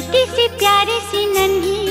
छोटी सी प्यारी सी नन्ही।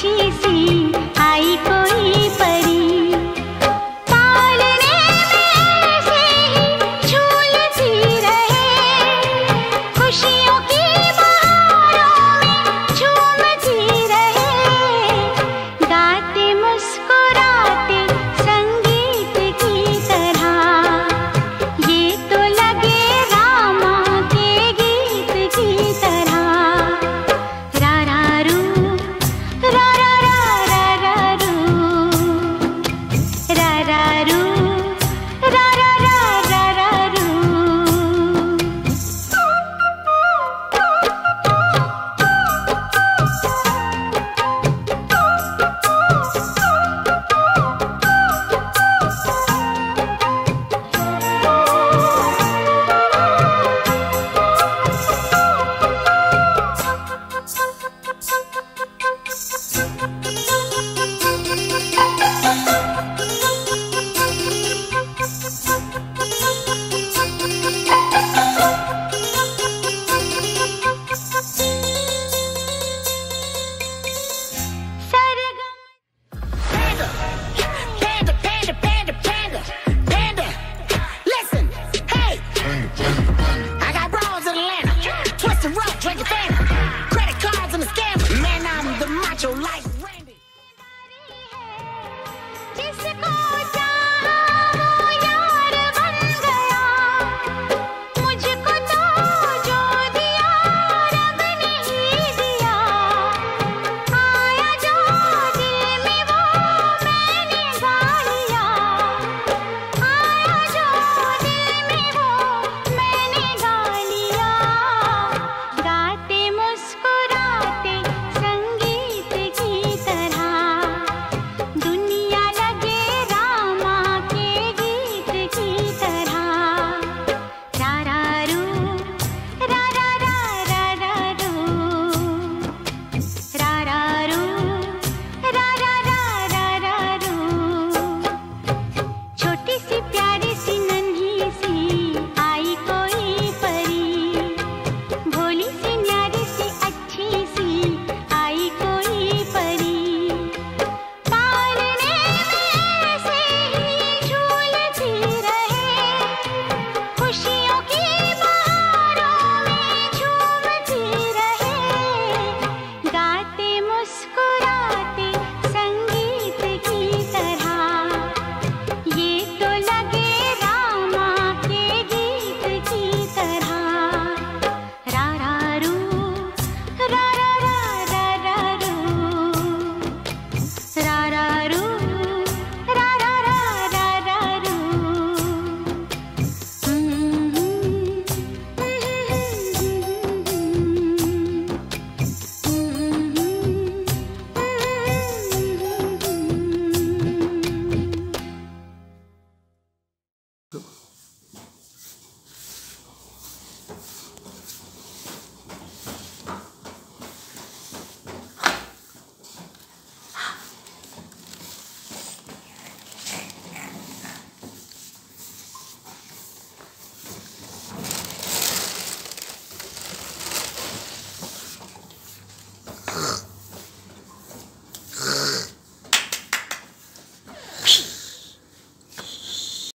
tinha